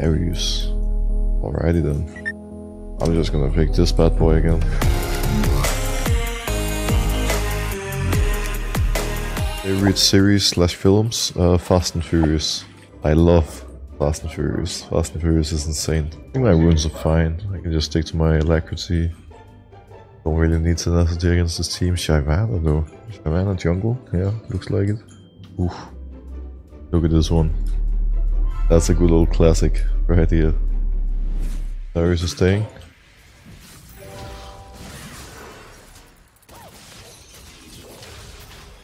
Ares. Alrighty then. I'm just gonna pick this bad boy again. Favorite series slash films? Uh, Fast and Furious. I love Fast and Furious. Fast and Furious is insane. I think my runes are fine. I can just stick to my alacrity. Don't really need tenacity against this team. Shyvana though. Shyvana jungle? Yeah, looks like it. Oof. Look at this one. That's a good old classic right here. Darius is staying.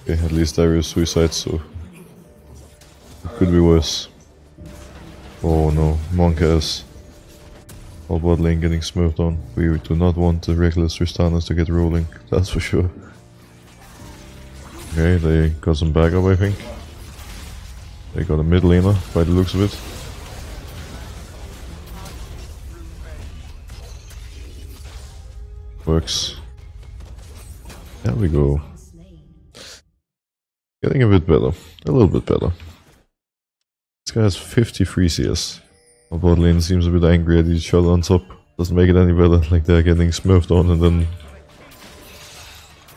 Okay, at least Darius suicides, so it could be worse. Oh no, Monka is all bot lane getting smurfed on. We do not want the reckless Tristanas to get rolling, that's for sure. Okay, they got some backup I think. They got a mid laner by the looks of it. Works. There we go. Getting a bit better. A little bit better. This guy has 53 CS. Our bot lane seems a bit angry at each other on top. Doesn't make it any better, like they're getting smurfed on and then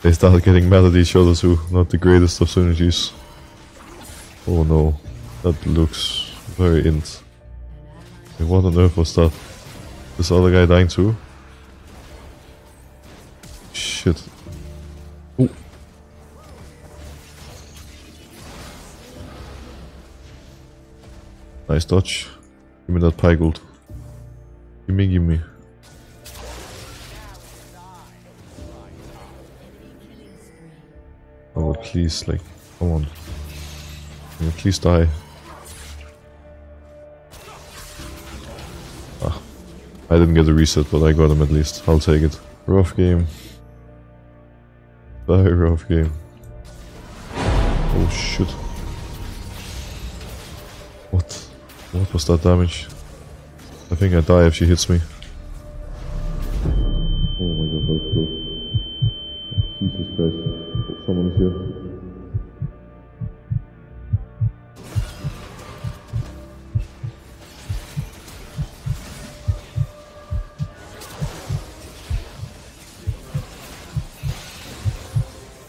they start getting mad at each other too. Not the greatest of synergies. Oh no, that looks very int. Like, what on earth was that? This other guy dying too? Shit. Ooh. Nice dodge. Give me that pie gold. Gimme, gimme. Oh, but please, like, come on. Can you please die? I didn't get a reset, but I got him at least. I'll take it. Rough game. Very rough game. Oh shit. What? What was that damage? I think I die if she hits me.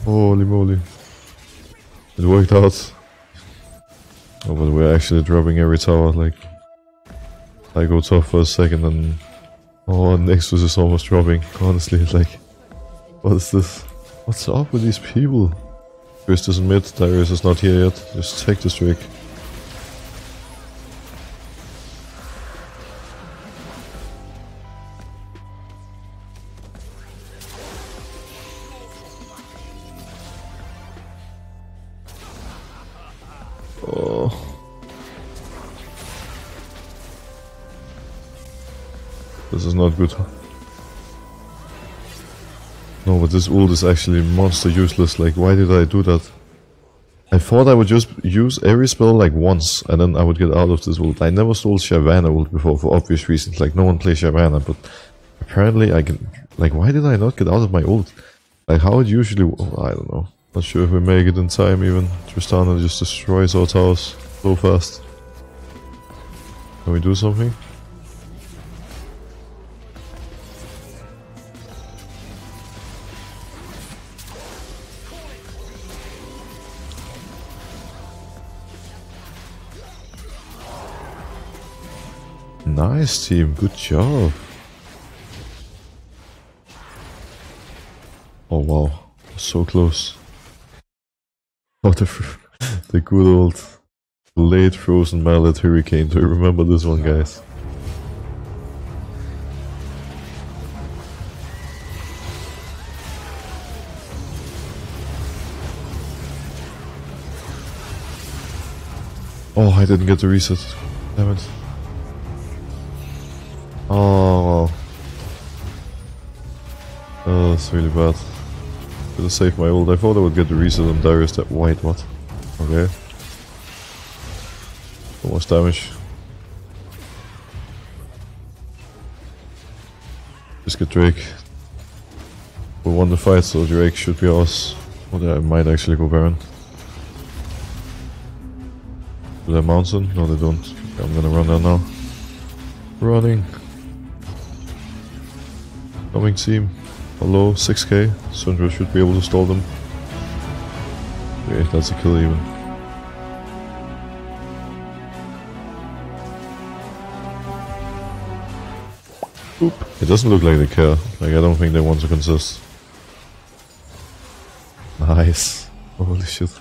Holy moly. It worked out. Oh, but we're actually dropping every tower, like... I go top for a second and... Oh, Nexus is almost dropping, honestly, like... What is this? What's up with these people? First is mid, Darius is not here yet, just take this Drake. This is not good. No, but this ult is actually monster useless. Like, why did I do that? I thought I would just use every spell like once, and then I would get out of this ult. I never stole Shyvana ult before for obvious reasons. Like, no one plays Shyvana, but apparently I can... Like, why did I not get out of my ult? Like, how it usually... I don't know. Not sure if we make it in time even. Tristana just destroys our towers so fast. Can we do something? Nice team, good job. Oh wow, so close. Oh, the, the good old late frozen mallet hurricane. Do you remember this one, guys? Oh, I didn't get the reset. Damn it. Oh, that's really bad. Have saved my ult. I thought I would get the reset on Darius that white. What? Okay. Almost damage. Just get Drake. We won the fight, so Drake should be ours. Or I might actually go Baron. Do they mountain? No, they don't. Okay, I'm gonna run there now. Running. Coming team. Hello, 6k. Sundra should be able to stall them. Okay, that's a kill even. Oop. It doesn't look like they care. Like, I don't think they want to consist. Nice. Holy shit.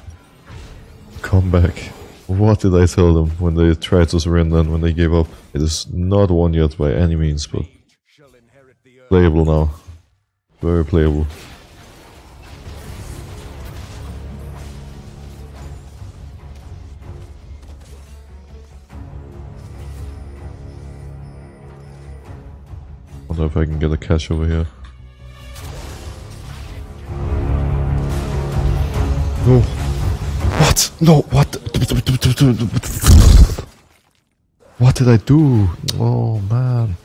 Come back. What did I tell them when they tried to surrender and when they gave up? It is not won yet by any means, but playable now. Very playable. Wonder if I can get a catch over here. No. What? No, what? What did I do? Oh man.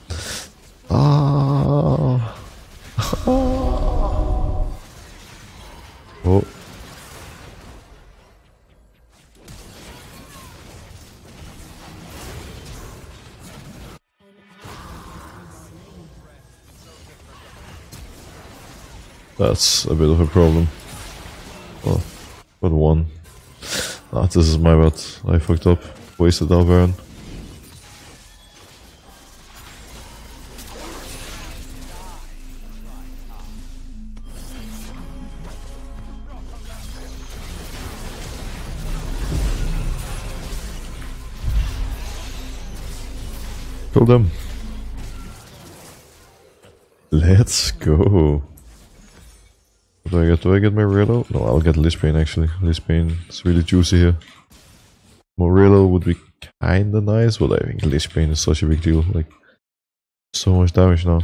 Ah. Oh. That's a bit of a problem. Well, but one. Ah, this is my bad. I fucked up. Wasted our. Kill them. Let's go. Do I get do I get my Morello? No, I'll get Lich Bane actually. Lich Bane is really juicy here. Morello would be kinda nice, but I think Lich Bane is such a big deal. Like so much damage now.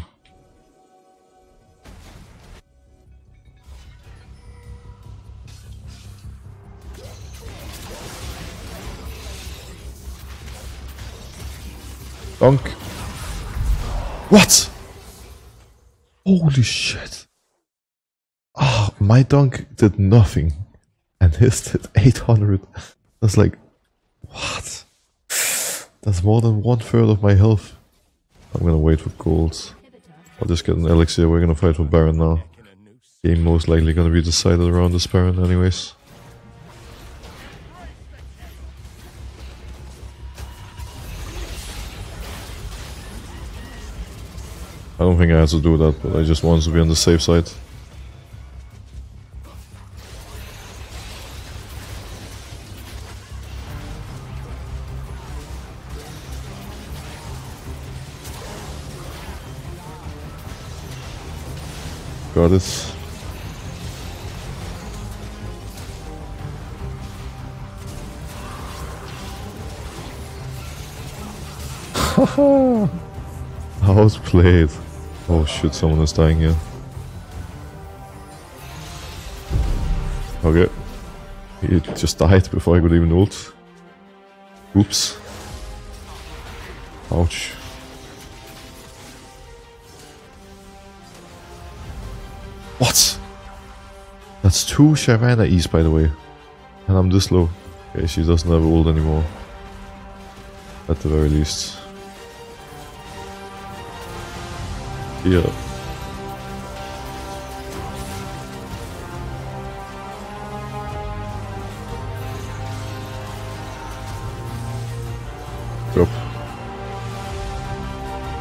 Donk. What? Holy shit. Ah, my dunk did nothing. And his did 800. That's like, what? That's more than one third of my health. I'm gonna wait for gold. I'll just get an elixir. We're gonna fight for Baron now. Game most likely gonna be decided around this Baron anyways. I don't think I had to do that, but I just wanted to be on the safe side. Got it. House played. Oh shit, someone is dying here. Okay. He just died before I could even ult. Oops. Ouch. What? That's two Shyvana E's by the way. And I'm this low. Okay, she doesn't have ult anymore. At the very least. Yeah. Drop.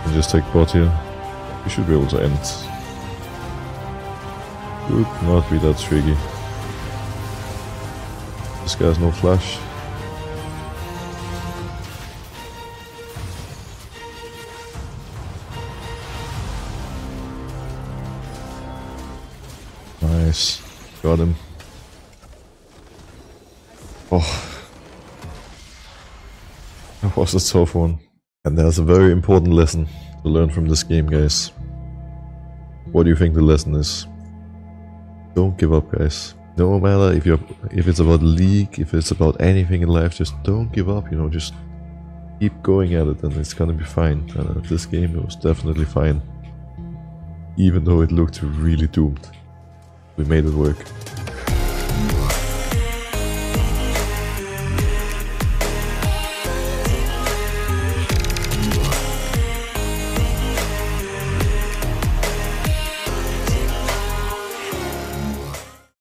And just take bot here. We should be able to end. Could not be that tricky. This guy has no flash. Nice. Got him. Oh. That was a tough one. And there's a very important lesson to learn from this game, guys. What do you think the lesson is? Don't give up, guys. No matter if you're if it's about league, if it's about anything in life, just don't give up, you know, just keep going at it and it's gonna be fine. And uh, this game it was definitely fine. Even though it looked really doomed. We made it work.